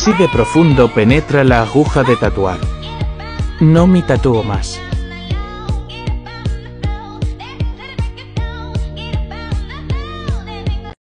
Así de profundo penetra la aguja de tatuar. No mi tatúo más.